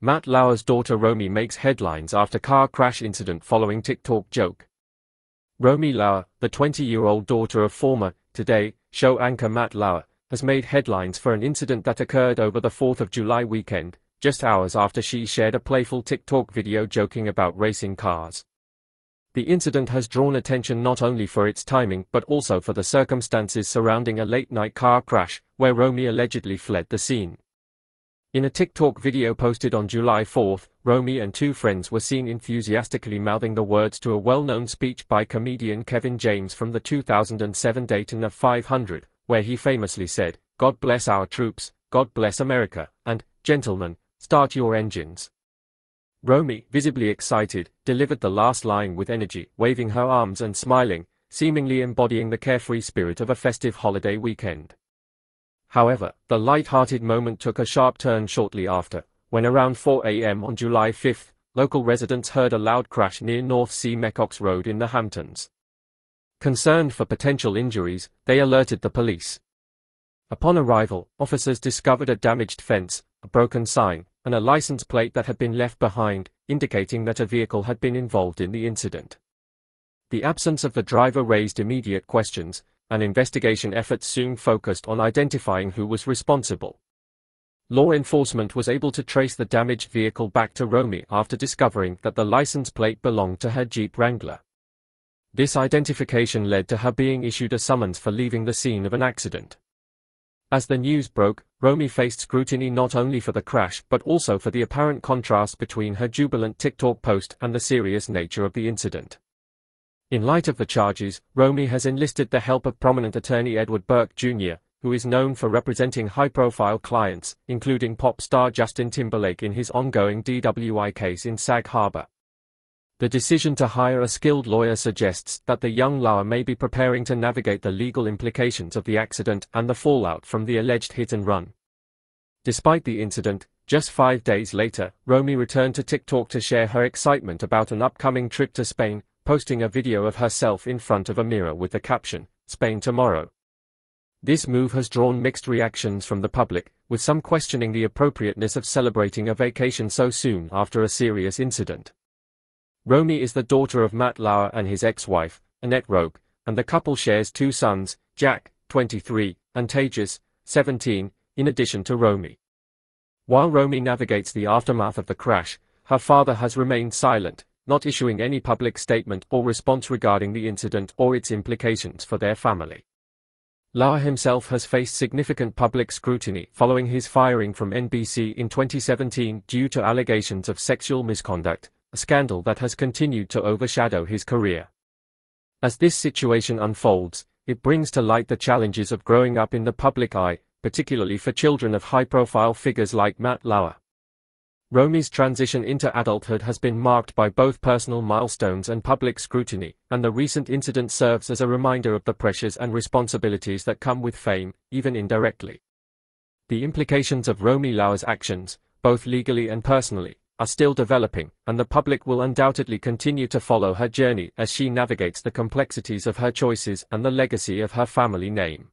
Matt Lauer's daughter Romy makes headlines after car crash incident following TikTok joke. Romy Lauer, the 20-year-old daughter of former Today show anchor Matt Lauer, has made headlines for an incident that occurred over the 4th of July weekend, just hours after she shared a playful TikTok video joking about racing cars. The incident has drawn attention not only for its timing but also for the circumstances surrounding a late-night car crash, where Romy allegedly fled the scene. In a TikTok video posted on July 4, Romy and two friends were seen enthusiastically mouthing the words to a well-known speech by comedian Kevin James from the 2007 Daytona 500, where he famously said, God bless our troops, God bless America, and, gentlemen, start your engines. Romy, visibly excited, delivered the last line with energy, waving her arms and smiling, seemingly embodying the carefree spirit of a festive holiday weekend. However, the light-hearted moment took a sharp turn shortly after, when around 4 a.m. on July 5, local residents heard a loud crash near North Sea Mecox Road in the Hamptons. Concerned for potential injuries, they alerted the police. Upon arrival, officers discovered a damaged fence, a broken sign, and a license plate that had been left behind, indicating that a vehicle had been involved in the incident. The absence of the driver raised immediate questions, and investigation efforts soon focused on identifying who was responsible. Law enforcement was able to trace the damaged vehicle back to Romy after discovering that the license plate belonged to her Jeep Wrangler. This identification led to her being issued a summons for leaving the scene of an accident. As the news broke, Romy faced scrutiny not only for the crash but also for the apparent contrast between her jubilant TikTok post and the serious nature of the incident. In light of the charges, Romy has enlisted the help of prominent attorney Edward Burke Jr., who is known for representing high-profile clients, including pop star Justin Timberlake in his ongoing DWI case in Sag Harbor. The decision to hire a skilled lawyer suggests that the young Lauer may be preparing to navigate the legal implications of the accident and the fallout from the alleged hit and run. Despite the incident, just five days later, Romy returned to TikTok to share her excitement about an upcoming trip to Spain, posting a video of herself in front of a mirror with the caption, Spain tomorrow. This move has drawn mixed reactions from the public, with some questioning the appropriateness of celebrating a vacation so soon after a serious incident. Romy is the daughter of Matt Lauer and his ex-wife, Annette Roque, and the couple shares two sons, Jack, 23, and Thijs, 17, in addition to Romy. While Romy navigates the aftermath of the crash, her father has remained silent, not issuing any public statement or response regarding the incident or its implications for their family. Lauer himself has faced significant public scrutiny following his firing from NBC in 2017 due to allegations of sexual misconduct, a scandal that has continued to overshadow his career. As this situation unfolds, it brings to light the challenges of growing up in the public eye, particularly for children of high-profile figures like Matt Lauer. Romy's transition into adulthood has been marked by both personal milestones and public scrutiny, and the recent incident serves as a reminder of the pressures and responsibilities that come with fame, even indirectly. The implications of Romy Lauer's actions, both legally and personally, are still developing, and the public will undoubtedly continue to follow her journey as she navigates the complexities of her choices and the legacy of her family name.